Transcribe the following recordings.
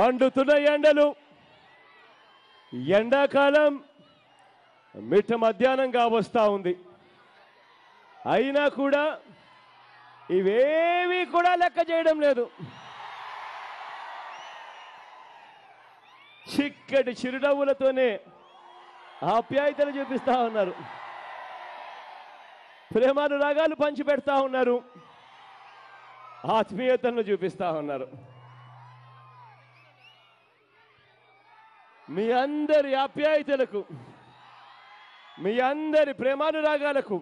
మండుతున్న ఎండలు. ఎండాకాలం మిట్ట మధ్యాహ్నంగా వస్తూ ఉంది. అయినా కూడా ఇవేమీ కూడా లెక్క చేయడం లేదు. చిక్కటి చిరునవ్వులతోనే ఆప్యాయతలు చూపిస్తూ ఉన్నారు. ప్రేమానురాగాలు రాగాలు పంచిపెడతా ఉన్నారు. ఆత్మీయతను చూపిస్తూ ఉన్నారు. మీ అందరి ఆప్యాయతలకు మీ అందరి ప్రేమానురాగాలకు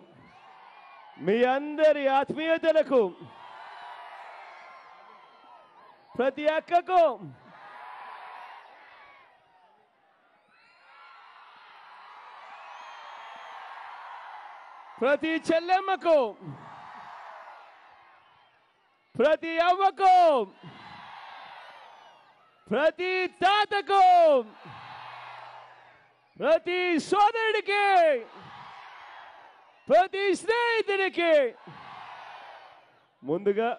మీ అందరి ఆత్మీయతలకు ప్రతి అక్కకు. ప్రతి చెల్లెమ్మకు ప్రతి అవ్వకు ప్రతి తాతకు. ప్రతి సోదరుడికి ప్రతి స్నేహితుడికి ముందుగా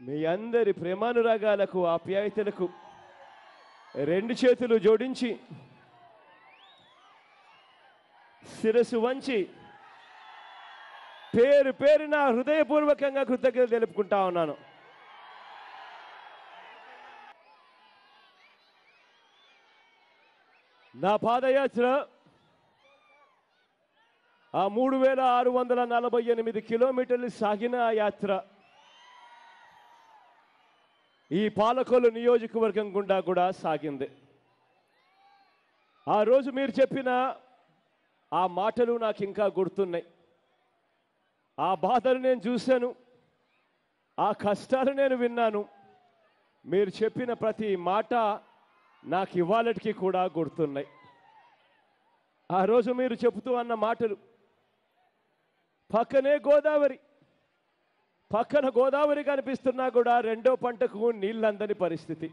మీ అందరి ప్రేమానురాగాలకు ఆప్యాయతలకు రెండు చేతులు జోడించి శిరస్సు వంచి పేరు పేరున హృదయపూర్వకంగా కృతజ్ఞతలు తెలుపుకుంటా ఉన్నాను. నా పాదయాత్ర ఆ మూడు వేల ఆరు వందల నలభై ఎనిమిది కిలోమీటర్లు సాగిన ఆ యాత్ర. ఈ పాలకొల్లు నియోజకవర్గం గుండా కూడా సాగింది. ఆ రోజు మీరు చెప్పిన ఆ మాటలు నాకు ఇంకా గుర్తున్నాయి. ఆ బాధలు నేను చూశాను. ఆ కష్టాలు నేను విన్నాను. మీరు చెప్పిన ప్రతి మాట నాకు ఇవాళటికి కూడా గుర్తున్నాయి. ఆ రోజు మీరు చెబుతూ అన్న మాటలు పక్కనే గోదావరి పక్కన గోదావరి కనిపిస్తున్నా కూడా రెండో పంటకు నీళ్ళందని పరిస్థితి.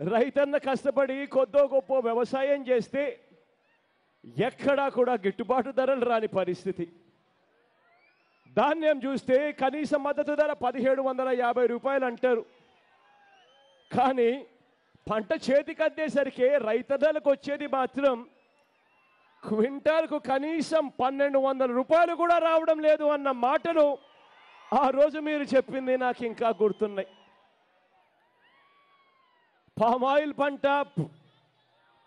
రైతన్న కష్టపడి కొద్దో గొప్ప వ్యవసాయం చేస్తే ఎక్కడా కూడా గిట్టుబాటు ధరలు రాని పరిస్థితి. ధాన్యం చూస్తే కనీస మద్దతు ధర పదిహేడు వందల యాభై రూపాయలు అంటారు. కానీ పంట చేతికి అందేసరికి రైతన్నలకు వచ్చేది మాత్రం క్వింటాల్కు కనీసం పన్నెండు వందల రూపాయలు కూడా రావడం లేదు అన్న మాటలు ఆ రోజు మీరు చెప్పింది నాకు ఇంకా గుర్తున్నాయి. పామాయిల్ పంట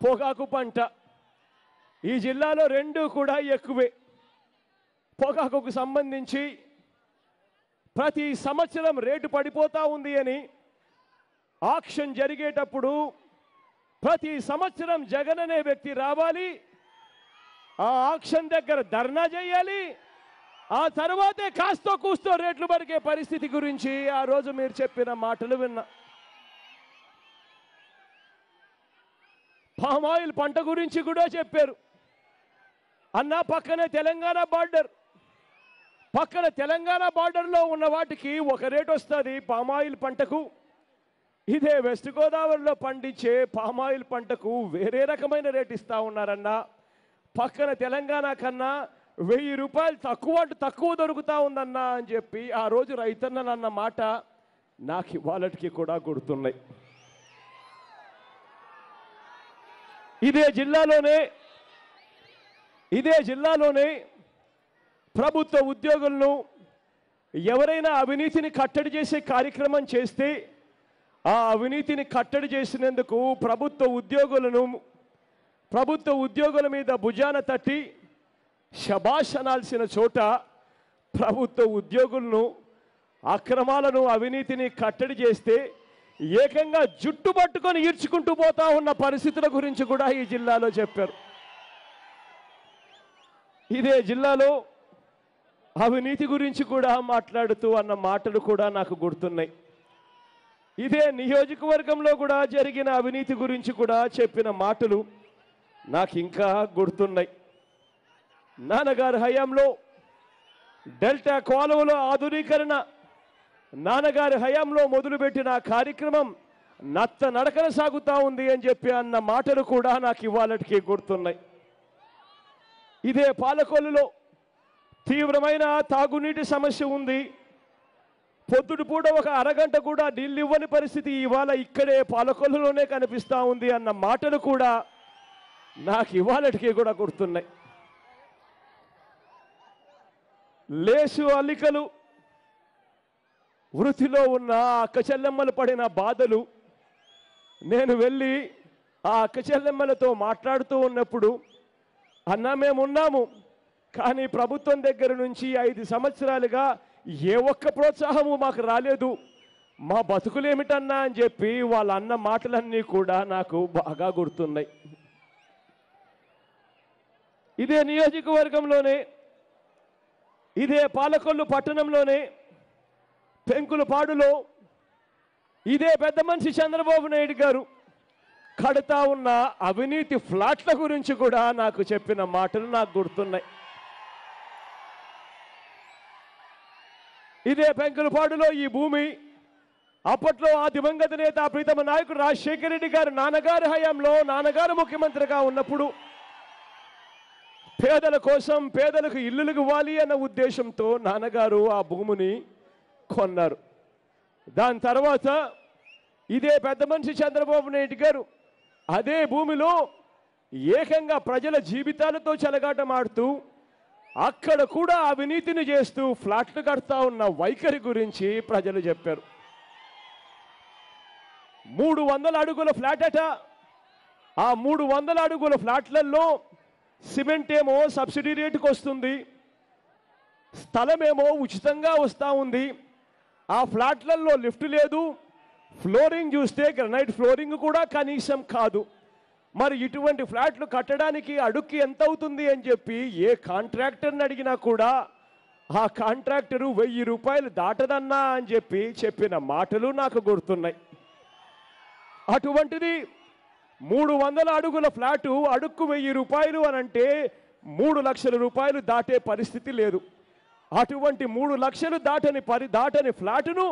పొగాకు పంట ఈ జిల్లాలో రెండు కూడా ఎక్కువే. పొగాకుకు సంబంధించి ప్రతి సంవత్సరం రేటు పడిపోతా ఉంది అని ఆక్షన్ జరిగేటప్పుడు ప్రతి సంవత్సరం జగన్ అనే వ్యక్తి రావాలి ఆ ఆక్షన్ దగ్గర ధర్నా చేయాలి ఆ తర్వాతే కాస్తో కూస్తో రేట్లు పలికే పరిస్థితి గురించి ఆ రోజు మీరు చెప్పిన మాటలు విన్నా. పామాయిల్ పంట గురించి కూడా చెప్పారు. అన్న పక్కనే తెలంగాణ బార్డర్. పక్కన తెలంగాణ బార్డర్లో ఉన్న వాటికి ఒక రేట్ వస్తుంది పామాయిల్ పంటకు. ఇదే వెస్ట్ గోదావరిలో పండించే పామాయిల్ పంటకు వేరే రకమైన రేట్ ఇస్తూ ఉన్నారన్న. పక్కన తెలంగాణ కన్నా వెయ్యి రూపాయలు తక్కువ అంటే తక్కువ దొరుకుతూ ఉందన్నా అని చెప్పి ఆ రోజు రైతన్ననన్న మాట నాకు ఇవాళకి కూడా గుర్తున్నాయి. ఇదే జిల్లాలోనే ఇదే జిల్లాలోనే ప్రభుత్వ ఉద్యోగులను ఎవరైనా అవినీతిని కట్టడి చేసే కార్యక్రమం చేస్తే ఆ అవినీతిని కట్టడి చేసినందుకు ప్రభుత్వ ఉద్యోగులను ప్రభుత్వ ఉద్యోగుల మీద భుజాన తట్టి శబాష్ అనాల్సిన చోట ప్రభుత్వ ఉద్యోగులను అక్రమాలను అవినీతిని కట్టడి చేస్తే ఏకంగా జుట్టు పట్టుకొని ఈడ్చుకుంటూ పోతా ఉన్న పరిస్థితుల గురించి కూడా ఈ జిల్లాలో చెప్పారు. ఇదే జిల్లాలో అవినీతి గురించి కూడా మాట్లాడుతూ అన్న మాటలు కూడా నాకు గుర్తున్నాయి. ఇదే నియోజకవర్గంలో కూడా జరిగిన అవినీతి గురించి కూడా చెప్పిన మాటలు నాకు ఇంకా గుర్తున్నాయి. నాన్నగారి హయాంలో డెల్టా కాలువలో ఆధునీకరణ నాన్నగారి హయాంలో మొదలుపెట్టిన కార్యక్రమం నత్త నడకన సాగుతా ఉంది అని చెప్పి అన్న మాటలు కూడా నాకు ఇవాళకి గుర్తున్నాయి. ఇదే పాలకొల్లులో తీవ్రమైన తాగునీటి సమస్య ఉంది. పొద్దుడు పూట ఒక అరగంట కూడా నీళ్ళు ఇవ్వని పరిస్థితి ఇవాళ ఇక్కడే పాలకొల్లులోనే కనిపిస్తూ ఉంది అన్న మాటలు కూడా నాకు ఇవాళటికి కూడా గుర్తున్నాయి. లేసు అల్లికలు వృత్తిలో ఉన్న అక్క చెల్లెమ్మలు పడిన బాధలు నేను వెళ్ళి ఆ అక్క చెల్లెమ్మలతో మాట్లాడుతూ ఉన్నప్పుడు అన్న మేము ఉన్నాము కానీ ప్రభుత్వం దగ్గర నుంచి ఐదు సంవత్సరాలుగా ఏ ఒక్క ప్రోత్సాహము మాకు రాలేదు. మా బతుకులేమిటన్నా అని చెప్పి వాళ్ళ అన్న మాటలన్నీ కూడా నాకు బాగా గుర్తున్నాయి. ఇదే నియోజకవర్గంలోనే ఇదే పాలకొల్లు పట్టణంలోనే పెంకులపాడులో ఇదే పెద్ద మనిషి చంద్రబాబు నాయుడు గారు కడతా ఉన్న అవినీతి ఫ్లాట్ల గురించి కూడా నాకు చెప్పిన మాటలు నాకు గుర్తున్నాయి. ఇదే పెంకులపాడులో ఈ భూమి. అప్పట్లో ఆ దివంగత నేత ప్రీతమ నాయకుడు రాజశేఖర రెడ్డి గారు నాన్నగారి హయాంలో నాన్నగారు ముఖ్యమంత్రిగా ఉన్నప్పుడు పేదల కోసం పేదలకు ఇల్లులు ఇవ్వాలి అన్న ఉద్దేశంతో నాన్నగారు ఆ భూమిని కొన్నారు. దాని తర్వాత ఇదే పెద్ద మనిషి చంద్రబాబు నాయుడు గారు అదే భూమిలో ఏకంగా ప్రజల జీవితాలతో చెలగాటమాడుతూ అక్కడ కూడా అవినీతిని చేస్తూ ఫ్లాట్లు కడతా ఉన్న వైఖరి గురించి ప్రజలు చెప్పారు. మూడు వందల అడుగుల ఫ్లాట్ అట. ఆ మూడు వందల అడుగుల ఫ్లాట్లలో సిమెంట్ ఏమో సబ్సిడీ రేటుకు వస్తుంది. స్థలమేమో ఉచితంగా వస్తూ ఉంది. ఆ ఫ్లాట్లలో లిఫ్ట్ లేదు. ఫ్లోరింగ్ చూస్తే గ్రనైట్ ఫ్లోరింగ్ కూడా కనీసం కాదు. మరి ఇటువంటి ఫ్లాట్లు కట్టడానికి అడుక్కి ఎంత అవుతుంది అని చెప్పి ఏ కాంట్రాక్టర్ని అడిగినా కూడా ఆ కాంట్రాక్టరు వెయ్యి రూపాయలు దాటదన్నా అని చెప్పి చెప్పిన మాటలు నాకు గుర్తున్నాయి. అటువంటిది మూడు వందల అడుగుల ఫ్లాటు అడుక్కు వెయ్యి రూపాయలు అని అంటే మూడు లక్షల రూపాయలు దాటే పరిస్థితి లేదు. అటువంటి మూడు లక్షలు దాటని పరి దాటని ఫ్లాటును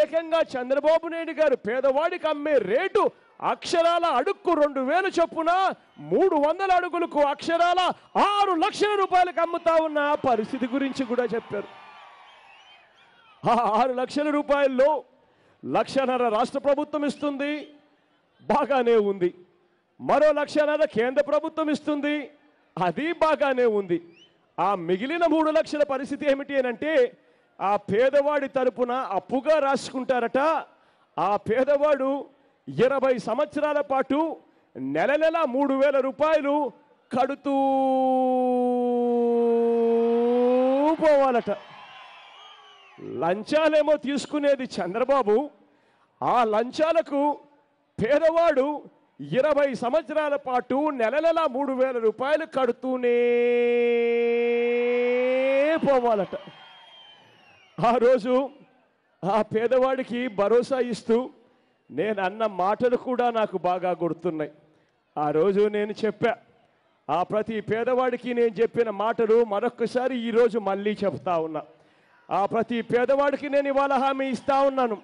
ఏకంగా చంద్రబాబు నాయుడు గారు పేదవాడికి అమ్మే రేటు అక్షరాల అడుక్కు రెండు వేలు చొప్పున మూడు వందల అడుగులకు అక్షరాల ఆరు లక్షల రూపాయలకు అమ్ముతా ఉన్న పరిస్థితి గురించి కూడా చెప్పారు. ఆ ఆరు లక్షల రూపాయల్లో లక్షన్నర రాష్ట్ర ప్రభుత్వం ఇస్తుంది బాగానే ఉంది. మరో లక్షన్నర కేంద్ర ప్రభుత్వం ఇస్తుంది అది బాగానే ఉంది. ఆ మిగిలిన మూడు లక్షల పరిస్థితి ఏమిటి అని అంటే ఆ పేదవాడి తరపున అప్పుగా రాసుకుంటారట ఆ పేదవాడు ఇరవై సంవత్సరాల పాటు నెల నెల మూడు వేల రూపాయలు కడుతూ పోవాలట. లంచాలేమో తీసుకునేది చంద్రబాబు. ఆ లంచాలకు పేదవాడు ఇరవై సంవత్సరాల పాటు నెల నెల మూడు వేల రూపాయలు కడుతూనే పోవాలట. ఆ రోజు ఆ పేదవాడికి భరోసా ఇస్తూ నేను అన్న మాటలు కూడా నాకు బాగా గుర్తున్నాయి. ఆ రోజు నేను చెప్పా ఆ ప్రతి పేదవాడికి నేను చెప్పిన మాటలు మరొకసారి ఈరోజు మళ్ళీ చెప్తా ఉన్నా. ఆ ప్రతి పేదవాడికి నేను ఇవాళ హామీ ఇస్తా ఉన్నాను.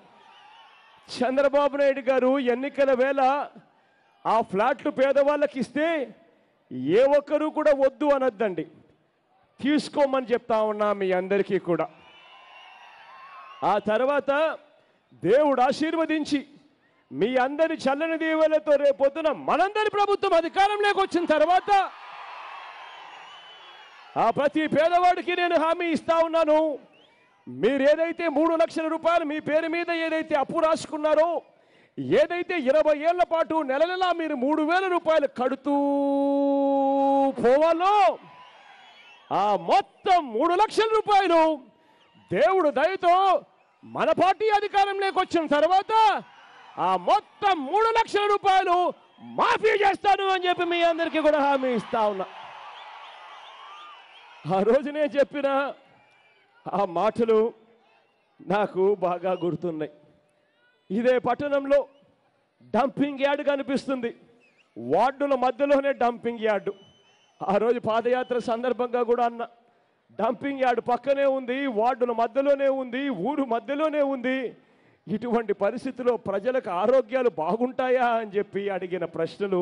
చంద్రబాబు నాయుడు గారు ఎన్నికల వేళ ఆ ఫ్లాట్లు పేదవాళ్ళకి ఇస్తే ఏ ఒక్కరూ కూడా వద్దు అనొద్దండి. తీసుకోమని చెప్తా ఉన్నా మీ అందరికీ కూడా. ఆ తర్వాత దేవుడు ఆశీర్వదించి మీ అందరి చల్లని దీవెలతో రేపొద్దున మనందరి ప్రభుత్వం అధికారంలోకి వచ్చిన తర్వాత ఆ ప్రతి పేదవాడికి నేను హామీ ఇస్తా ఉన్నాను. మీరు ఏదైతే మూడు లక్షల రూపాయలు మీ పేరు మీద ఏదైతే అప్పు రాసుకున్నారో ఏదైతే ఇరవై ఏళ్ళ పాటు నెల నెలా మీరు మూడు వేల రూపాయలు కడుతూ పోవాలో ఆ మొత్తం మూడు లక్షల రూపాయలు దేవుడు దయతో మన పార్టీ అధికారంలోకి వచ్చిన తర్వాత ఆ మొత్తం మూడు లక్షల రూపాయలు మాఫీ చేస్తాను అని చెప్పి మీ అందరికీ కూడా హామీ ఇస్తా ఉన్నా. ఆ రోజు నేను చెప్పిన ఆ మాటలు నాకు బాగా గుర్తున్నాయి. ఇదే పట్టణంలో డంపింగ్ యార్డ్ కనిపిస్తుంది. వార్డుల మధ్యలోనే డంపింగ్ యార్డు. ఆ రోజు పాదయాత్ర సందర్భంగా కూడా అన్న డంపింగ్ యార్డ్ పక్కనే ఉంది వార్డుల మధ్యలోనే ఉంది ఊరు మధ్యలోనే ఉంది. ఇటువంటి పరిస్థితిలో ప్రజలకు ఆరోగ్యాలు బాగుంటాయా అని చెప్పి అడిగిన ప్రశ్నలు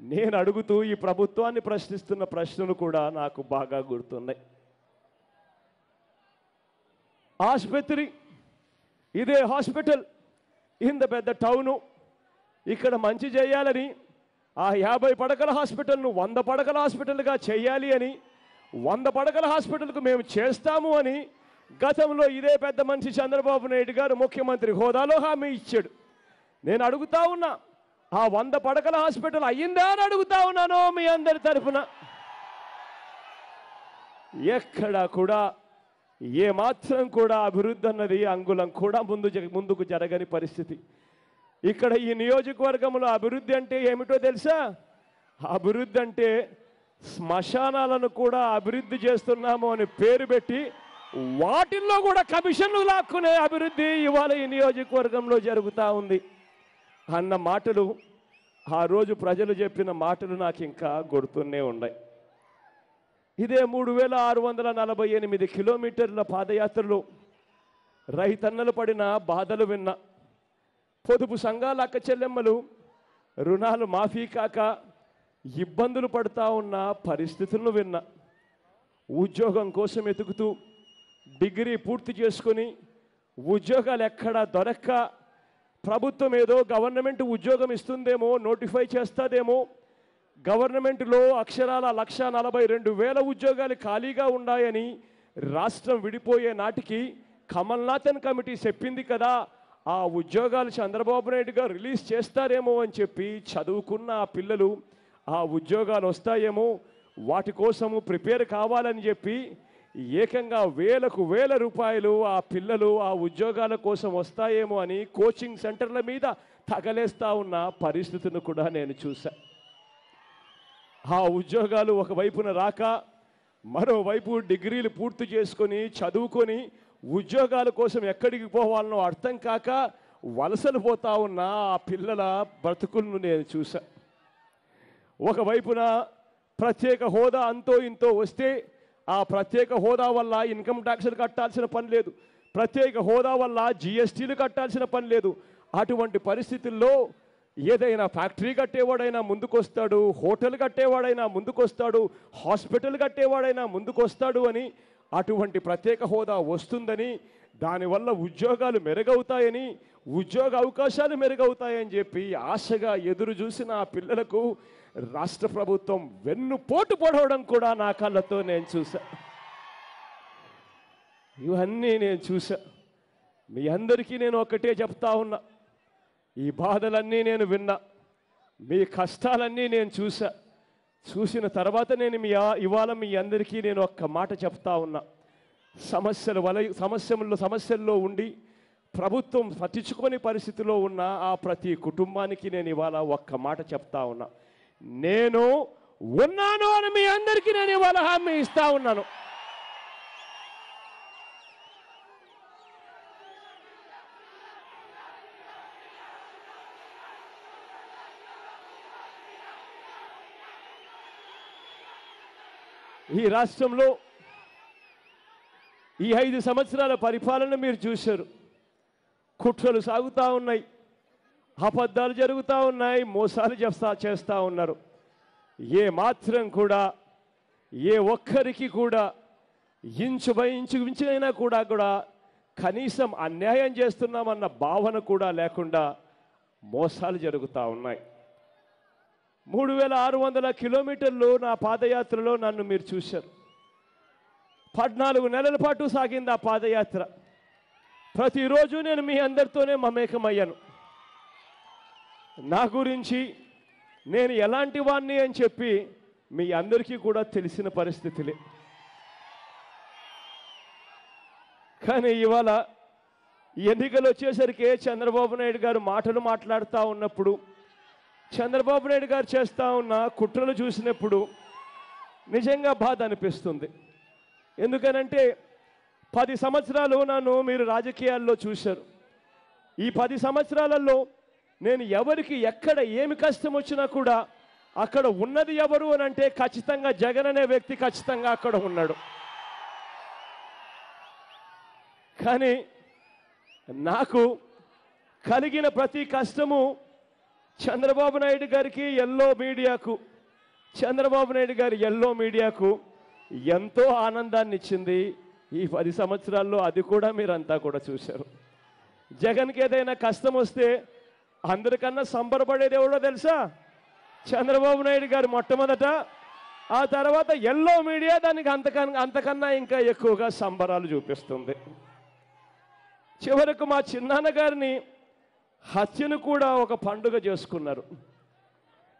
నేను అడుగుతూ ఈ ప్రభుత్వాన్ని ప్రశ్నిస్తున్న ప్రశ్నలు కూడా నాకు బాగా గుర్తున్నాయి. ఆసుపత్రి ఇదే హాస్పిటల్ ఇంత పెద్ద టౌను ఇక్కడ మంచి చేయాలని ఆ యాభై పడకల హాస్పిటల్ను వంద పడకల హాస్పిటల్గా చేయాలి అని వంద పడకల హాస్పిటల్కు మేము చేస్తాము అని గతంలో ఇదే పెద్ద మనిషి చంద్రబాబు నాయుడు గారు ముఖ్యమంత్రి హోదాలో హామీ ఇచ్చాడు. నేను అడుగుతా ఉన్నా ఆ వంద పడకల హాస్పిటల్ అయ్యిందా అని అడుగుతా ఉన్నాను మీ అందరి తరఫున ఎక్కడ కూడా ఏమాత్రం కూడా అభివృద్ధి అన్నది అంగుళం కూడా ముందు ముందుకు జరగని పరిస్థితి. ఇక్కడ ఈ నియోజకవర్గంలో అభివృద్ధి అంటే ఏమిటో తెలుసా? అభివృద్ధి అంటే శ్మశానాలను కూడా అభివృద్ధి చేస్తున్నాము అని పేరు పెట్టి వాటిల్లో కూడా కమిషన్లు లాక్కునే అభివృద్ధి ఇవాళ ఈ నియోజకవర్గంలో జరుగుతూ ఉంది. అన్న మాటలు ఆ రోజు ప్రజలు చెప్పిన మాటలు నాకు ఇంకా గుర్తున్నే ఉన్నాయి. ఇదే మూడు వేల ఆరు వందల నలభై ఎనిమిది కిలోమీటర్ల పాదయాత్రలో రైతన్నలు పడిన బాధలు విన్నా పొదుపు సంఘాల అక్క చెల్లెమ్మలు రుణాలు మాఫీ కాక ఇబ్బందులు పడుతూ ఉన్న పరిస్థితులను విన్నా ఉద్యోగం కోసం ఎతుకుతూ డిగ్రీ పూర్తి చేసుకొని ఉద్యోగాలు ఎక్కడా దొరక్క ప్రభుత్వం ఏదో గవర్నమెంట్ ఉద్యోగం ఇస్తుందేమో నోటిఫై చేస్తుందేమో గవర్నమెంట్లో అక్షరాల లక్ష నలభై రెండు వేల ఉద్యోగాలు ఖాళీగా ఉన్నాయని రాష్ట్రం విడిపోయే నాటికి కమల్నాథన్ కమిటీ చెప్పింది కదా ఆ ఉద్యోగాలు చంద్రబాబు నాయుడు గారు రిలీజ్ చేస్తారేమో అని చెప్పి చదువుకున్న ఆ పిల్లలు ఆ ఉద్యోగాలు వస్తాయేమో వాటి కోసము ప్రిపేర్ కావాలని చెప్పి ఏకంగా వేలకు వేల రూపాయలు ఆ పిల్లలు ఆ ఉద్యోగాల కోసం వస్తాయేమో అని కోచింగ్ సెంటర్ల మీద తగలేస్తా ఉన్న పరిస్థితిని కూడా నేను చూసా ఆ ఉద్యోగాలు ఒకవైపున రాక మరోవైపు డిగ్రీలు పూర్తి చేసుకొని చదువుకొని ఉద్యోగాల కోసం ఎక్కడికి పోవాలనో అర్థం కాక వలసలు పోతా ఉన్న ఆ పిల్లల బ్రతుకులను నేను చూసా ఒకవైపున ప్రత్యేక హోదా అంతో ఇంతో వస్తే ఆ ప్రత్యేక హోదా వల్ల ఇన్కమ్ ట్యాక్స్లు కట్టాల్సిన పని లేదు. ప్రత్యేక హోదా వల్ల జిఎస్టీలు కట్టాల్సిన పని లేదు. అటువంటి పరిస్థితుల్లో ఏదైనా ఫ్యాక్టరీ కట్టేవాడైనా ముందుకొస్తాడు హోటల్ కట్టేవాడైనా ముందుకొస్తాడు హాస్పిటల్ కట్టేవాడైనా ముందుకొస్తాడు అని అటువంటి ప్రత్యేక హోదా వస్తుందని దానివల్ల ఉద్యోగాలు మెరుగవుతాయని ఉద్యోగ అవకాశాలు మెరుగవుతాయని చెప్పి ఆశగా ఎదురు చూసిన ఆ పిల్లలకు రాష్ట్ర ప్రభుత్వం వెన్ను పోటు పొడవడం కూడా నా కళ్ళతో నేను చూసా ఇవన్నీ నేను చూసా మీ అందరికీ నేను ఒకటే చెప్తా ఉన్నా. ఈ బాధలన్నీ నేను విన్నా. మీ కష్టాలన్నీ నేను చూసా చూసిన తర్వాత నేను మీ ఇవాళ మీ అందరికీ నేను ఒక్క మాట చెప్తా ఉన్నా. సమస్యలు వల సమస్యల్లో సమస్యల్లో ఉండి ప్రభుత్వం పట్టించుకొని పరిస్థితిలో ఉన్న ఆ ప్రతి కుటుంబానికి నేను ఇవాళ ఒక్క మాట చెప్తా ఉన్నా. నేను ఉన్నాను అని మీ అందరికీ నేను ఇవాళ హామీ ఇస్తా ఉన్నాను. ఈ రాష్ట్రంలో ఈ ఐదు సంవత్సరాల పరిపాలన మీరు చూశారు. కుట్రలు సాగుతూ ఉన్నాయి. అబద్ధాలు జరుగుతూ ఉన్నాయి మోసాలు చేస్తా చేస్తూ ఉన్నారు. ఏ మాత్రం కూడా ఏ ఒక్కరికి కూడా ఇంచు బై ఇంచు ఇంచైనా కూడా కూడా కనీసం అన్యాయం చేస్తున్నామన్న భావన కూడా లేకుండా మోసాలు జరుగుతూ ఉన్నాయి. మూడు వేల ఆరు వందల కిలోమీటర్లు నా పాదయాత్రలో నన్ను మీరు చూశారు. పద్నాలుగు నెలల పాటు సాగింది ఆ పాదయాత్ర. ప్రతిరోజు నేను మీ అందరితోనే మమేకమయ్యాను. నా గురించి నేను ఎలాంటి వాణ్ణి అని చెప్పి మీ అందరికీ కూడా తెలిసిన పరిస్థితులే. కానీ ఇవాళ ఈ ఎన్నికలు వచ్చేసరికి చంద్రబాబు నాయుడు గారు మాటలు మాట్లాడుతూ ఉన్నప్పుడు చంద్రబాబు నాయుడు గారు చేస్తూ ఉన్న కుట్రలు చూసినప్పుడు నిజంగా బాధ అనిపిస్తుంది. ఎందుకనంటే పది సంవత్సరాలు నన్ను మీరు రాజకీయాల్లో చూశారు. ఈ పది సంవత్సరాలలో నేను ఎవరికి ఎక్కడ ఏమి కష్టం వచ్చినా కూడా అక్కడ ఉన్నది ఎవరు అని అంటే ఖచ్చితంగా జగన్ అనే వ్యక్తి ఖచ్చితంగా అక్కడ ఉన్నాడు. కానీ నాకు కలిగిన ప్రతి కష్టము చంద్రబాబు నాయుడు గారికి ఎల్లో మీడియాకు చంద్రబాబు నాయుడు గారి ఎల్లో మీడియాకు ఎంతో ఆనందాన్ని ఇచ్చింది. ఈ పది సంవత్సరాల్లో అది కూడా మీరంతా కూడా చూశారు. జగన్కి ఏదైనా కష్టం వస్తే అందరికన్నా సంబరపడేది ఎవడో తెలుసా? చంద్రబాబు నాయుడు గారు మొట్టమొదట. ఆ తర్వాత ఎల్లో మీడియా దానికి అంతకన్నా అంతకన్నా ఇంకా ఎక్కువగా సంబరాలు చూపిస్తుంది. చివరకు మా చిన్నాన్న గారిని హత్యను కూడా ఒక పండుగ చేసుకున్నారు.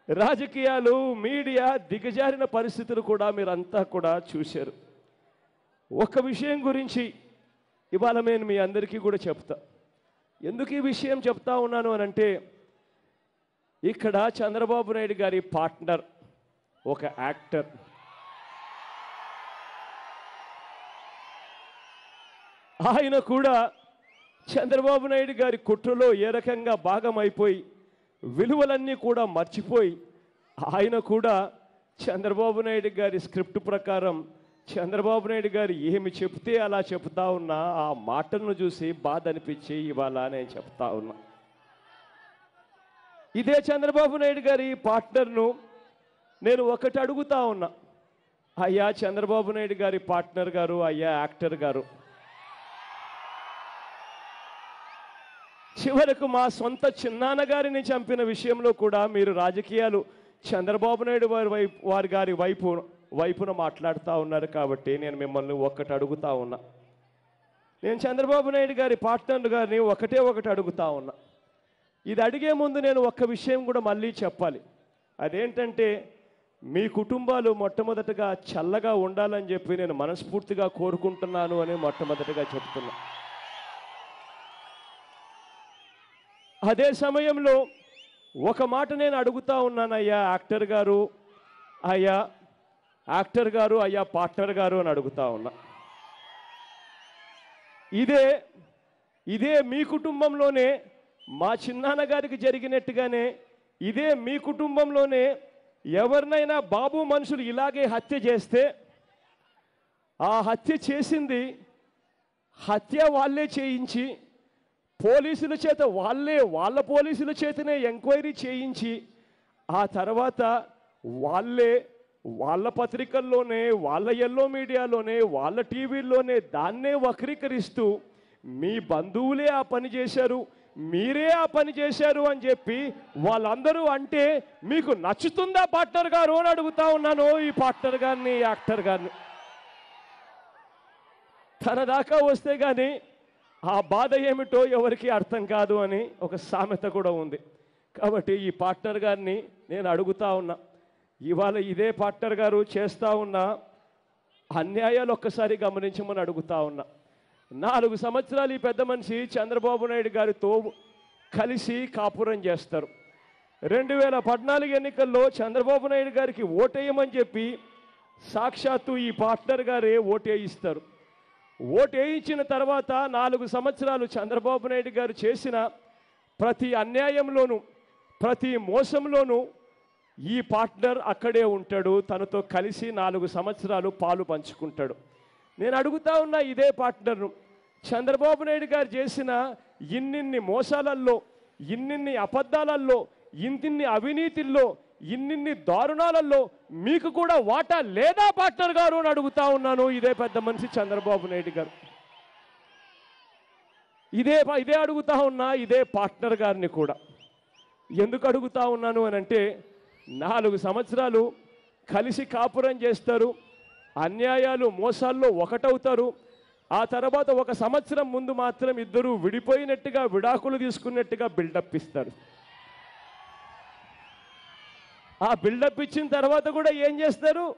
రాజకీయాలు మీడియా దిగజారిన పరిస్థితులు కూడా మీరంతా కూడా చూశారు. ఒక విషయం గురించి ఇవాళ నేను మీ అందరికీ కూడా చెప్తా. ఎందుకు ఈ విషయం చెప్తా ఉన్నాను అని అంటే ఇక్కడ చంద్రబాబు నాయుడు గారి పార్ట్నర్ ఒక యాక్టర్. ఆయన కూడా చంద్రబాబు నాయుడు గారి కుట్రలో ఏ రకంగా భాగమైపోయి విలువలన్నీ కూడా మర్చిపోయి ఆయన కూడా చంద్రబాబు నాయుడు గారి స్క్రిప్ట్ ప్రకారం చంద్రబాబు నాయుడు గారు ఏమి చెప్తే అలా చెప్తా ఉన్నా ఆ మాటలను చూసి బాధ అనిపించి ఇవాళ నేను చెప్తా ఉన్నా. ఇదే చంద్రబాబు నాయుడు గారి పార్ట్నర్ను నేను ఒకటి అడుగుతా ఉన్నా. అయ్యా చంద్రబాబు నాయుడు గారి పార్ట్నర్ గారు అయ్యా యాక్టర్ గారు. చివరకు మా సొంత చిన్నాన్నగారిని చంపిన విషయంలో కూడా మీరు రాజకీయాలు చంద్రబాబు నాయుడు వారి వైపు వారి గారి వైపు వైపున మాట్లాడుతూ ఉన్నారు కాబట్టి నేను మిమ్మల్ని ఒక్కటి అడుగుతా ఉన్నా. నేను చంద్రబాబు నాయుడు గారి పార్ట్నర్ గారిని ఒకటే ఒకటి అడుగుతా ఉన్నా. ఇది అడిగే ముందు నేను ఒక్క విషయం కూడా మళ్ళీ చెప్పాలి. అదేంటంటే మీ కుటుంబాలు మొట్టమొదటగా చల్లగా ఉండాలని చెప్పి నేను మనస్ఫూర్తిగా కోరుకుంటున్నాను అని మొట్టమొదటగా చెప్తున్నా. అదే సమయంలో ఒక మాట నేను అడుగుతా ఉన్నాను అయ్యా యాక్టర్ గారు. అయ్యా యాక్టర్ గారు అయ్యా పార్ట్నర్ గారు అని అడుగుతా ఉన్నా. ఇదే ఇదే మీ కుటుంబంలోనే మా చిన్నాన్న గారికి జరిగినట్టుగానే ఇదే మీ కుటుంబంలోనే ఎవరినైనా బాబు మనుషులు ఇలాగే హత్య చేస్తే ఆ హత్య చేసింది హత్య వాళ్ళే చేయించి పోలీసుల చేత వాళ్ళే వాళ్ళ పోలీసుల చేతనే ఎంక్వైరీ చేయించి ఆ తర్వాత వాళ్ళే వాళ్ళ పత్రికల్లోనే వాళ్ళ ఎల్లో మీడియాలోనే వాళ్ళ టీవీల్లోనే దాన్నే వక్రీకరిస్తూ మీ బంధువులే ఆ పని చేశారు మీరే ఆ పని చేశారు అని చెప్పి వాళ్ళందరూ అంటే మీకు నచ్చుతుందా పార్ట్నర్ గారు? అని అడుగుతా ఉన్నాను. ఈ పార్ట్నర్ గారిని ఈ యాక్టర్ గారిని. తన దాకా వస్తే కానీ ఆ బాధ ఏమిటో ఎవరికి అర్థం కాదు అని ఒక సామెత కూడా ఉంది. కాబట్టి ఈ పార్ట్నర్ గారిని నేను అడుగుతా ఉన్నా. ఇవాళ ఇదే పార్ట్నర్ గారు చేస్తూ ఉన్న అన్యాయాలు ఒక్కసారి గమనించమని అడుగుతా ఉన్నా. నాలుగు సంవత్సరాలు ఈ పెద్ద మనిషి చంద్రబాబు నాయుడు గారితో కలిసి కాపురం చేస్తారు. రెండు వేల పద్నాలుగు ఎన్నికల్లో చంద్రబాబు నాయుడు గారికి ఓటేయమని చెప్పి సాక్షాత్తు ఈ పార్ట్నర్ గారే ఓటేయిస్తారు. ఓటేయించిన వేయించిన తర్వాత నాలుగు సంవత్సరాలు చంద్రబాబు నాయుడు గారు చేసిన ప్రతి అన్యాయంలోనూ ప్రతి మోసంలోనూ ఈ పార్ట్నర్ అక్కడే ఉంటాడు తనతో కలిసి నాలుగు సంవత్సరాలు పాలు పంచుకుంటాడు. నేను అడుగుతా ఉన్న ఇదే పార్ట్నర్ను చంద్రబాబు నాయుడు గారు చేసిన ఇన్నిన్ని మోసాలల్లో ఇన్నిన్ని అబద్ధాలల్లో ఇన్నిన్ని అవినీతిల్లో ఇన్నిన్ని దారుణాలలో మీకు కూడా వాటా లేదా పార్ట్నర్ గారు అని అడుగుతా ఉన్నాను ఇదే పెద్ద మనిషి చంద్రబాబు నాయుడు గారు. ఇదే ఇదే అడుగుతా ఉన్నా ఇదే పార్ట్నర్ గారిని కూడా. ఎందుకు అడుగుతా ఉన్నాను అని అంటే నాలుగు సంవత్సరాలు కలిసి కాపురం చేస్తారు. అన్యాయాలు మోసాల్లో ఒకటవుతారు. ఆ తర్వాత ఒక సంవత్సరం ముందు మాత్రం ఇద్దరు విడిపోయినట్టుగా విడాకులు తీసుకున్నట్టుగా బిల్డప్ ఇస్తారు. ఆ బిల్డప్ ఇచ్చిన తర్వాత కూడా ఏం చేస్తారు?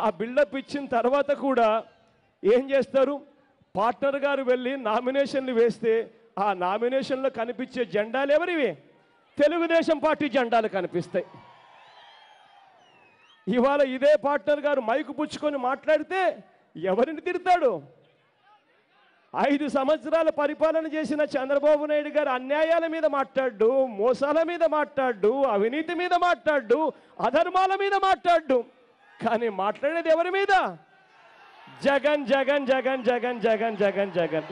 ఆ బిల్డప్ ఇచ్చిన తర్వాత కూడా ఏం చేస్తారు? పార్ట్నర్ గారు వెళ్ళి నామినేషన్లు వేస్తే ఆ నామినేషన్లో కనిపించే జెండాలు ఎవరివి? తెలుగుదేశం పార్టీ జెండాలు కనిపిస్తాయి. ఇవాళ ఇదే పార్ట్నర్ గారు మైకు పుచ్చుకొని మాట్లాడితే ఎవరిని తిడతాడు? ఐదు సంవత్సరాల పరిపాలన చేసిన చంద్రబాబు నాయుడు గారు అన్యాయాల మీద మాట్లాడు మోసాల మీద మాట్లాడు అవినీతి మీద మాట్లాడు అధర్మాల మీద మాట్లాడు కానీ మాట్లాడేది ఎవరి మీద? జగన్ జగన్ జగన్ జగన్ జగన్ జగన్ జగన్.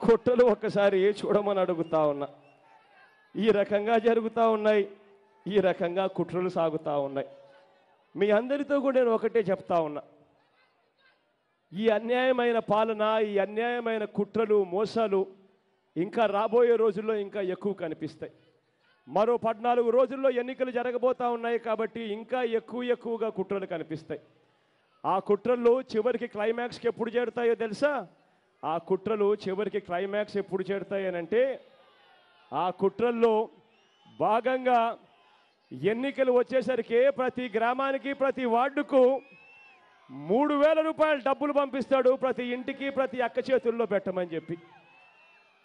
కుట్రలు ఒక్కసారి చూడమని అడుగుతా ఉన్నా. ఈ రకంగా జరుగుతూ ఉన్నాయి. ఈ రకంగా కుట్రలు సాగుతూ ఉన్నాయి. మీ అందరితో కూడా నేను ఒకటే చెప్తా ఉన్నా. ఈ అన్యాయమైన పాలన ఈ అన్యాయమైన కుట్రలు మోసాలు ఇంకా రాబోయే రోజుల్లో ఇంకా ఎక్కువ కనిపిస్తాయి. మరో పద్నాలుగు రోజుల్లో ఎన్నికలు జరగబోతూ ఉన్నాయి కాబట్టి ఇంకా ఎక్కువ ఎక్కువగా కుట్రలు కనిపిస్తాయి. ఆ కుట్రలు చివరికి క్లైమాక్స్కి ఎప్పుడు చేరుతాయో తెలుసా? ఆ కుట్రలు చివరికి క్లైమాక్స్ ఎప్పుడు చేరుతాయనంటే ఆ కుట్రల్లో భాగంగా ఎన్నికలు వచ్చేసరికి ప్రతి గ్రామానికి ప్రతి వార్డుకు మూడు వేల రూపాయల డబ్బులు పంపిస్తాడు. ప్రతి ఇంటికి ప్రతి అక్క చేతుల్లో పెట్టమని చెప్పి.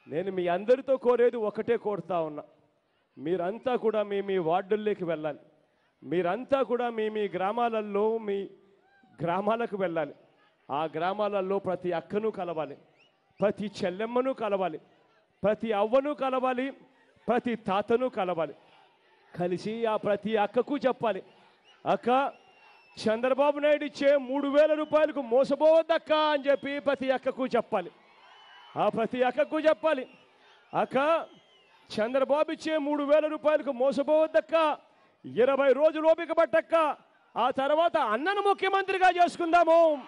నేను మీ అందరితో కోరేది ఒకటే కోరుతా ఉన్నా. మీరంతా కూడా మీ మీ వార్డుల్లోకి వెళ్ళాలి. మీరంతా కూడా మీ మీ గ్రామాలలో మీ గ్రామాలకు వెళ్ళాలి. ఆ గ్రామాలలో ప్రతి అక్కను కలవాలి. ప్రతి చెల్లెమ్మను కలవాలి. ప్రతి అవ్వను కలవాలి. ప్రతి తాతను కలవాలి. కలిసి ఆ ప్రతి అక్కకు చెప్పాలి. అక్క చంద్రబాబు నాయుడు ఇచ్చే మూడు వేల రూపాయలకు మోసపోవద్దక్క అని చెప్పి ప్రతి అక్కకు చెప్పాలి. ఆ ప్రతి అక్కకు చెప్పాలి. అక్క చంద్రబాబు ఇచ్చే మూడు వేల రూపాయలకు మోసపోవద్దక్క. ఇరవై రోజులు ఓపిక పట్టక్క. ఆ తర్వాత అన్నను ముఖ్యమంత్రిగా చేసుకుందాము.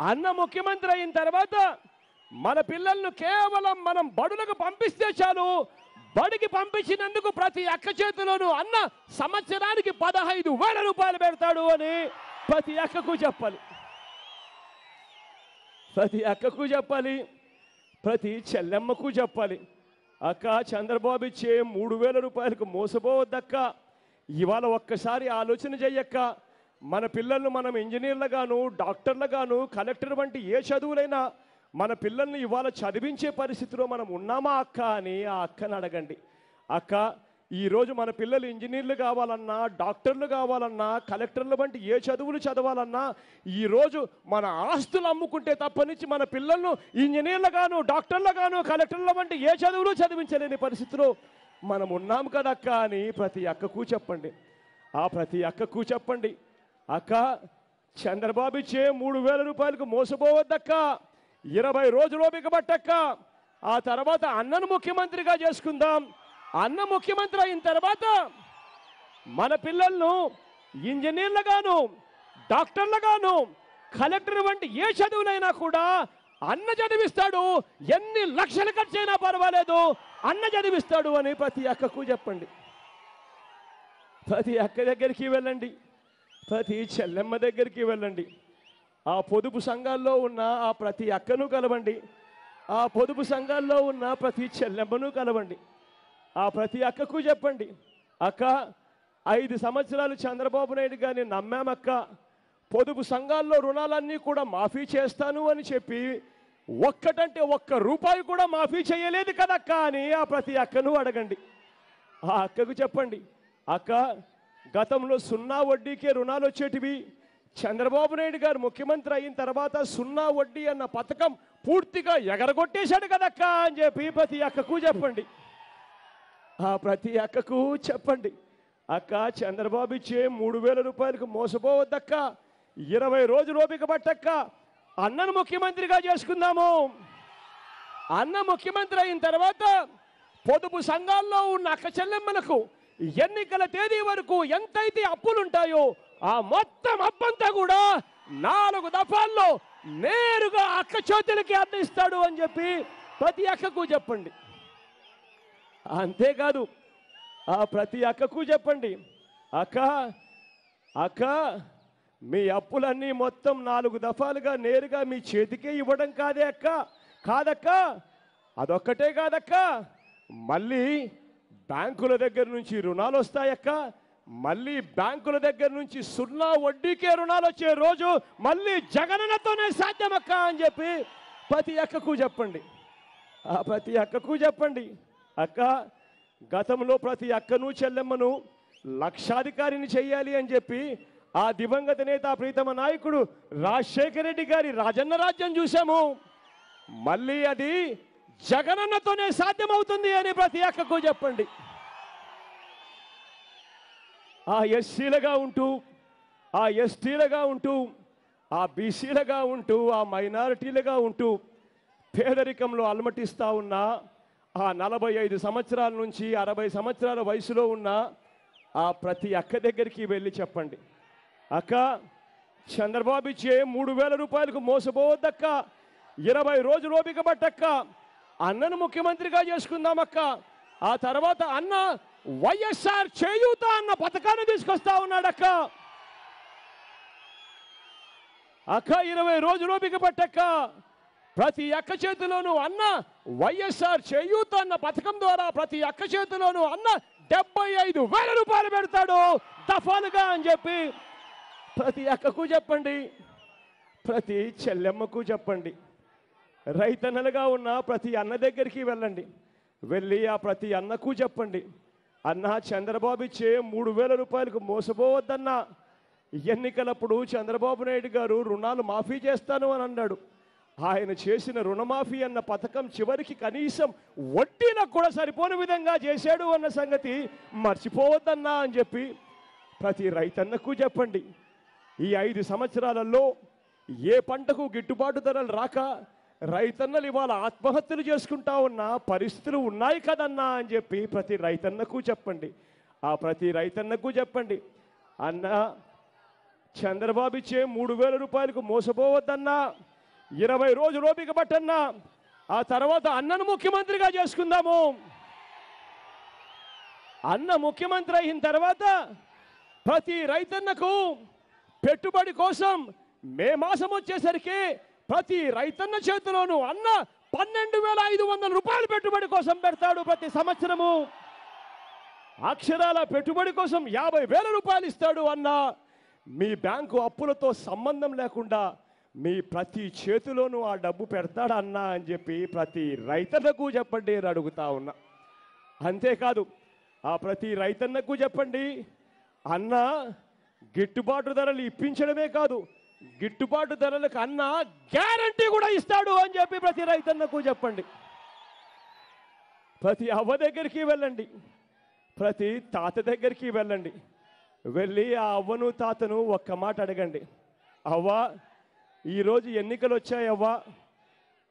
అన్న ముఖ్యమంత్రి అయిన తర్వాత మన పిల్లలను కేవలం మనం బడులకు పంపిస్తే చాలు. బడికి పంపించినందుకు ప్రతి అక్క చేతిలోనూ అన్న సంవత్సరానికి పదహైదు వేల రూపాయలు పెడతాడు అని ప్రతి అక్కకు చెప్పాలి. ప్రతి అక్కకు చెప్పాలి ప్రతి చెల్లెమ్మకు చెప్పాలి. అక్క చంద్రబాబు ఇచ్చే మూడు వేల రూపాయలకు మోసపోవద్దక్క. ఇవాళ ఒక్కసారి ఆలోచన చెయ్యక్క. మన పిల్లలను మనం ఇంజనీర్లుగాను డాక్టర్లుగాను కలెక్టర్ వంటి ఏ చదువులైనా మన పిల్లల్ని ఇవాళ చదివించే పరిస్థితిలో మనం ఉన్నామా అక్క అని ఆ అక్కని అడగండి. అక్క ఈరోజు మన పిల్లలు ఇంజనీర్లు కావాలన్నా డాక్టర్లు కావాలన్నా కలెక్టర్లు వంటి ఏ చదువులు చదవాలన్నా ఈరోజు మన ఆస్తులు అమ్ముకుంటే తప్పనిచ్చి మన పిల్లలను ఇంజనీర్లుగాను డాక్టర్లుగాను కలెక్టర్ల వంటి ఏ చదువులు చదివించలేని పరిస్థితిలో మనం ఉన్నాం కదక్క అని ప్రతి అక్కకు చెప్పండి. ఆ ప్రతి అక్కకు చెప్పండి. అక్క చంద్రబాబు ఇచ్చే మూడు వేల రూపాయలకు మోసపోవద్దక్క. ఇరవై రోజులు బిగబట్టక్క ఆ తర్వాత అన్నను ముఖ్యమంత్రిగా చేసుకుందాం. అన్న ముఖ్యమంత్రి అయిన తర్వాత మన పిల్లలను ఇంజనీర్లుగాను డాక్టర్లుగాను కలెక్టర్ వంటి ఏ చదువులైనా కూడా అన్న చదివిస్తాడు. ఎన్ని లక్షలు ఖర్చైనా పర్వాలేదు. అన్న చదివిస్తాడు అని ప్రతి అక్కకు చెప్పండి. ప్రతి అక్క దగ్గరికి వెళ్ళండి. ప్రతి చెల్లెమ్మ దగ్గరికి వెళ్ళండి. ఆ పొదుపు సంఘాల్లో ఉన్న ఆ ప్రతి అక్కను కలవండి. ఆ పొదుపు సంఘాల్లో ఉన్న ప్రతి చెల్లెమ్మను కలవండి. ఆ ప్రతి అక్కకు చెప్పండి. అక్క ఐదు సంవత్సరాలు చంద్రబాబు నాయుడు గారిని నమ్మామక్క. పొదుపు సంఘాల్లో రుణాలన్నీ కూడా మాఫీ చేస్తాను అని చెప్పి ఒక్కటంటే ఒక్క రూపాయి కూడా మాఫీ చేయలేదు కదక్క అని ఆ ప్రతి అక్కను అడగండి. ఆ అక్కకు చెప్పండి. అక్క గతంలో సున్నా వడ్డీకే రుణాలు వచ్చేటివి. చంద్రబాబు నాయుడు గారు ముఖ్యమంత్రి అయిన తర్వాత సున్నా వడ్డీ అన్న పథకం పూర్తిగా ఎగరగొట్టేశాడు కదక్క అని చెప్పి ప్రతి అక్కకు చెప్పండి. ఆ ప్రతి అక్కకు చెప్పండి. అక్క చంద్రబాబు ఇచ్చే మూడు వేల రూపాయలకు మోసపోవద్దక్క. ఇరవై రోజులు ఓపిక పట్టక్క. అన్నను ముఖ్యమంత్రిగా చేసుకుందాము. అన్న ముఖ్యమంత్రి అయిన తర్వాత పొదుపు సంఘాల్లో ఉన్న అక్క చెల్లెమ్మలకు ఎన్నికల తేదీ వరకు ఎంతైతే అప్పులుంటాయో ఆ మొత్తం అప్పంతా కూడా నాలుగు దఫాల్లో నేరుగా అక్క చేతులకి అందిస్తాడు అని చెప్పి ప్రతి అక్కకు చెప్పండి. అంతేకాదు ఆ ప్రతి అక్కకు చెప్పండి. అక్క అక్క మీ అప్పులన్నీ మొత్తం నాలుగు దఫాలుగా నేరుగా మీ చేతికే ఇవ్వడం కాదే అక్క? కాదక్క అదొక్కటే కాదక్క. మళ్ళీ బ్యాంకుల దగ్గర నుంచి రుణాలు వస్తాయక్క మళ్ళీ బ్యాంకుల దగ్గర నుంచి సున్నా వడ్డీకే రుణాలు వచ్చే రోజు మళ్ళీ జగనన్నతోనే సాధ్యమక్క అని చెప్పి ప్రతి అక్కకు చెప్పండి. ఆ ప్రతి అక్కకు చెప్పండి. అక్క గతంలో ప్రతి అక్కను చెల్లెమ్మను లక్షాధికారిని చెయ్యాలి అని చెప్పి ఆ దివంగత నేత ప్రీతమ నాయకుడు రాజశేఖర రెడ్డి గారి రాజన్న రాజ్యం చూశాము. మళ్ళీ అది జగనన్నతోనే సాధ్యమవుతుంది అని ప్రతి అక్కకు చెప్పండి. ఆ ఎస్సీలుగా ఉంటూ ఆ ఎస్టీలుగా ఉంటూ ఆ బీసీలుగా ఉంటూ ఆ మైనారిటీలుగా ఉంటూ పేదరికంలో అలమటిస్తూ ఉన్న ఆ నలభై ఐదు సంవత్సరాల నుంచి అరవై సంవత్సరాల వయసులో ఉన్న ఆ ప్రతి అక్క దగ్గరికి వెళ్ళి చెప్పండి. అక్క చంద్రబాబు ఇచ్చే మూడు వేల రూపాయలకు మోసపోవద్దక్క. ఇరవై రోజులు ఓపిక పట్టక్క. అన్నను ముఖ్యమంత్రిగా చేసుకుందామక్క. ఆ తర్వాత అన్న వైఎస్ఆర్ చేయూత అన్న పథకాన్ని తీసుకొస్తా ఉన్నాడక్క అక్క. ఇరవై రోజులు ఓపిక పట్టక్క. ప్రతి అక్క చేతిలోనూ అన్న వైఎస్ఆర్ చేయూత అన్న పథకం ద్వారా ప్రతి అక్క చేతిలోనూ అన్న డెబ్బై ఐదు వేల రూపాయలు పెడతాడు. దఫాలుగా అని చెప్పి ప్రతి అక్కకు చెప్పండి. ప్రతి చెల్లెమ్మకు చెప్పండి. రైతన్నలుగా ఉన్న ప్రతి అన్న దగ్గరికి వెళ్ళండి. వెళ్ళి ఆ ప్రతి అన్నకు చెప్పండి. అన్నా చంద్రబాబు ఇచ్చే మూడు వేల రూపాయలకు మోసపోవద్దన్నా. ఎన్నికలప్పుడు చంద్రబాబు నాయుడు గారు రుణాలు మాఫీ చేస్తాను అని అన్నాడు. ఆయన చేసిన రుణమాఫీ అన్న పథకం చివరికి కనీసం వడ్డీలకు కూడా సరిపోని విధంగా చేశాడు అన్న సంగతి మర్చిపోవద్దన్నా అని చెప్పి ప్రతి రైతన్నకు చెప్పండి. ఈ ఐదు సంవత్సరాలలో ఏ పంటకు గిట్టుబాటు ధరలు రాక రైతన్నలు ఇవాళ ఆత్మహత్యలు చేసుకుంటా ఉన్న పరిస్థితులు ఉన్నాయి కదన్నా అని చెప్పి ప్రతి రైతన్నకు చెప్పండి. ఆ ప్రతి రైతన్నకు చెప్పండి. అన్న చంద్రబాబు ఇచ్చే మూడు వేల రూపాయలకు మోసపోవద్దన్నా ఇరవై రోజులు ఓపిక పట్టన్నా ఆ తర్వాత అన్నను ముఖ్యమంత్రిగా చేసుకుందాము. అన్న ముఖ్యమంత్రి అయిన తర్వాత ప్రతి రైతన్నకు పెట్టుబడి కోసం మే మాసం వచ్చేసరికి ప్రతి రైతన్న చేతిలోనూ అన్న పన్నెండు వేల ఐదు వందల రూపాయలు పెట్టుబడి కోసం పెడతాడు ప్రతి సంవత్సరము. అక్షరాల పెట్టుబడి కోసం యాభై వేల రూపాయలు ఇస్తాడు అన్న మీ బ్యాంకు అప్పులతో సంబంధం లేకుండా మీ ప్రతి చేతిలోనూ ఆ డబ్బు పెడతాడు అన్న అని చెప్పి ప్రతి రైతన్నకు చెప్పండి అని అడుగుతా ఉన్నా. అంతేకాదు ఆ ప్రతి రైతన్నకు చెప్పండి అన్న గిట్టుబాటు ధరలు ఇప్పించడమే కాదు గిట్టుబాటు ధరలకు అన్న గ్యారంటీ కూడా ఇస్తాడు అని చెప్పి ప్రతి రైతన్నకు చెప్పండి. ప్రతి అవ్వ దగ్గరికి వెళ్ళండి. ప్రతి తాత దగ్గరికి వెళ్ళండి. వెళ్ళి ఆ అవ్వను తాతను ఒక్క మాట అడగండి. అవ్వ ఈరోజు ఎన్నికలు వచ్చాయవ్వా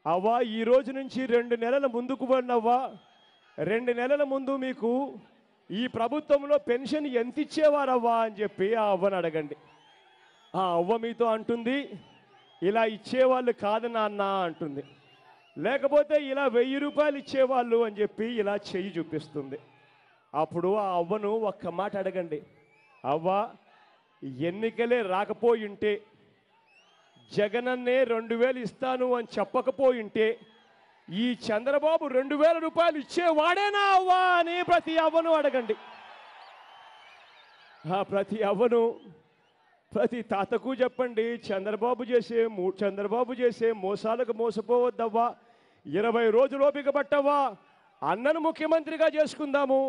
అవ్వ. ఈ రోజు నుంచి రెండు నెలల ముందుకు పడినవ్వా రెండు నెలల ముందు మీకు ఈ ప్రభుత్వంలో పెన్షన్ ఎంత ఇచ్చేవారవ్వా అని చెప్పి ఆ అవ్వను అడగండి. ఆ అవ్వ మీతో అంటుంది ఇలా ఇచ్చేవాళ్ళు కాదు నాన్న అంటుంది. లేకపోతే ఇలా వెయ్యి రూపాయలు ఇచ్చేవాళ్ళు అని చెప్పి ఇలా చెయ్యి చూపిస్తుంది. అప్పుడు ఆ అవ్వను ఒక్క మాట అడగండి. అవ్వ ఎన్నికలే రాకపోయింటే జగనన్నే రెండు వేలు ఇస్తాను అని చెప్పకపోయింటే ఈ చంద్రబాబు రెండు వేల రూపాయలు ఇచ్చేవాడేనా అవ్వా? అని ప్రతి అవ్వను అడగండి. ఆ ప్రతి అవ్వను ప్రతి తాతకు చెప్పండి చంద్రబాబు చేసే చంద్రబాబు చేసే మోసాలకు మోసపోవద్దవ్వా. ఇరవై రోజులు ఓపిక పట్టవ్వా. అన్నను ముఖ్యమంత్రిగా చేసుకుందాము.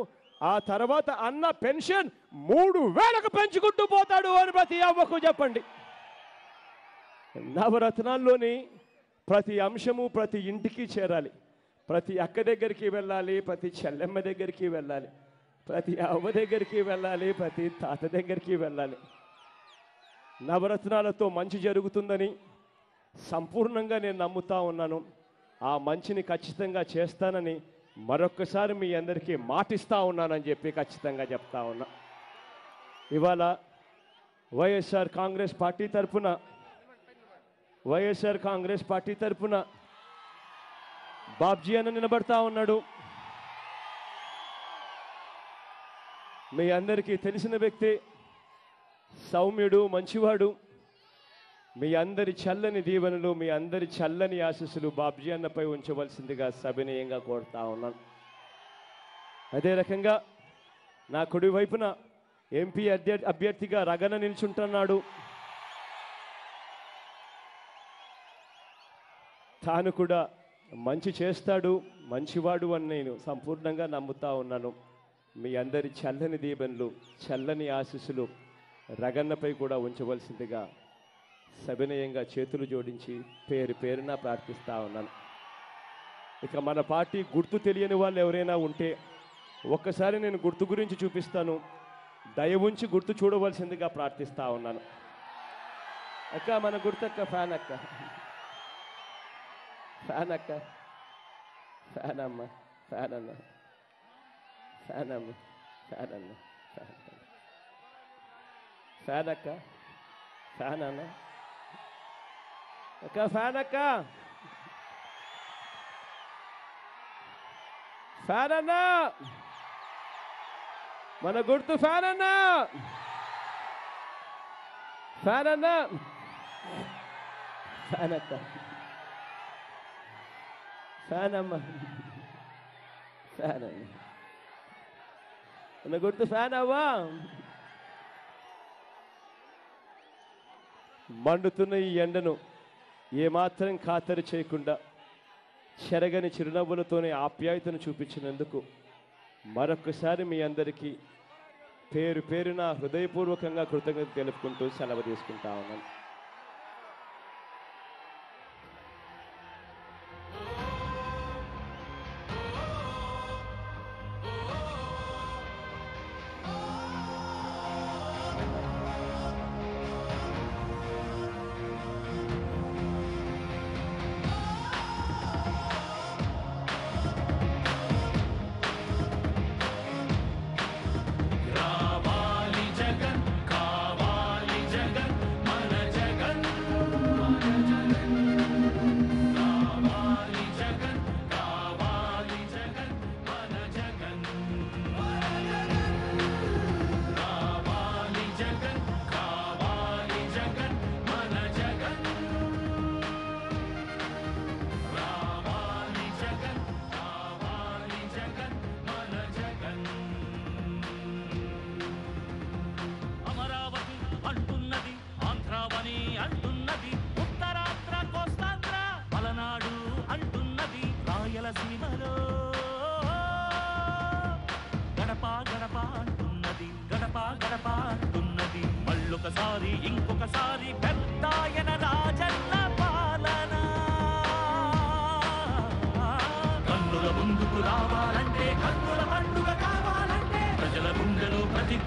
ఆ తర్వాత అన్న పెన్షన్ మూడు వేలకు పెంచుకుంటూ పోతాడు అని ప్రతి అవ్వకు చెప్పండి. నవరత్నాల్లోని ప్రతి అంశము ప్రతి ఇంటికి చేరాలి. ప్రతి అక్క దగ్గరికి వెళ్ళాలి ప్రతి చెల్లెమ్మ దగ్గరికి వెళ్ళాలి ప్రతి అవ్వ దగ్గరికి వెళ్ళాలి ప్రతి తాత దగ్గరికి వెళ్ళాలి. నవరత్నాలతో మంచి జరుగుతుందని సంపూర్ణంగా నేను నమ్ముతా ఉన్నాను. ఆ మంచిని ఖచ్చితంగా చేస్తానని మరొక్కసారి మీ అందరికీ మాటిస్తూ ఉన్నానని చెప్పి ఖచ్చితంగా చెప్తా ఉన్నా. ఇవాళ వైఎస్ఆర్ కాంగ్రెస్ పార్టీ తరఫున వైఎస్ఆర్ కాంగ్రెస్ పార్టీ తరఫున బాబ్జీ అన్న నిలబడతా ఉన్నాడు. మీ అందరికీ తెలిసిన వ్యక్తి సౌమ్యుడు మంచివాడు. మీ అందరి చల్లని దీవెనలు మీ అందరి చల్లని ఆశీస్సులు బాబ్జీ అన్నపై ఉంచవలసిందిగా సవినయంగా కోరుతా ఉన్నాను. అదే రకంగా నా కుడి వైపున ఎంపీ అభ్యర్థిగా రగన నిల్చుంటున్నాడు. తాను కూడా మంచి చేస్తాడు మంచివాడు అని నేను సంపూర్ణంగా నమ్ముతా ఉన్నాను. మీ అందరి చల్లని దీవెనలు చల్లని ఆశీస్సులు రగన్నపై కూడా ఉంచవలసిందిగా సవినయంగా చేతులు జోడించి పేరు పేరున ప్రార్థిస్తూ ఉన్నాను. ఇక మన పార్టీ గుర్తు తెలియని వాళ్ళు ఎవరైనా ఉంటే ఒక్కసారి నేను గుర్తు గురించి చూపిస్తాను. దయ ఉంచి గుర్తు చూడవలసిందిగా ప్రార్థిస్తూ ఉన్నాను. అక్క మన గుర్తక్క ఫ్యాన్ అక్క. ఫ్యాన్ అక్క. ఫ్యాన్ అమ్మ. ఫ్యాన్ అన్న. ఫ్యాన్ అమ్మ. ఫ్యాన్ అన్న. ఫ్యాన్ అన్న. ఫ్యాన్ అక్క ఫ్యాన్ అన్న అక్క ఫ్యాన్ అక్క ఫ్యాన్ అన్నా మన గుర్తు ఫ్యాన్ అన్నా ఫ్యాన్ అన్నా ఫ్యాన్ అక్క ఫ్యాన్ అమ్మ ఫ్యాన్ అన్న మన గుర్తు ఫ్యాన్ అవ్వా మండుతున్న ఈ ఎండను ఏమాత్రం ఖాతరు చేయకుండా చెరగని చిరునవ్వులతోనే ఆప్యాయతను చూపించినందుకు మరొకసారి మీ అందరికీ పేరు పేరున హృదయపూర్వకంగా కృతజ్ఞత తెలుపుకుంటూ సెలవు తీసుకుంటా ఉన్నాను.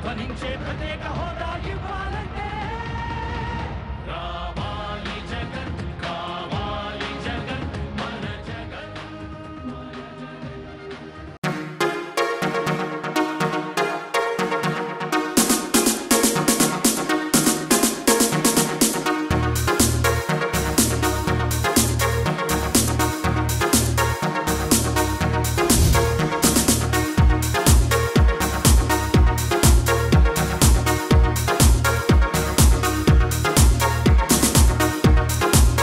కన్నుల ప్రత్యేక హోదా ఇవ్వాలి.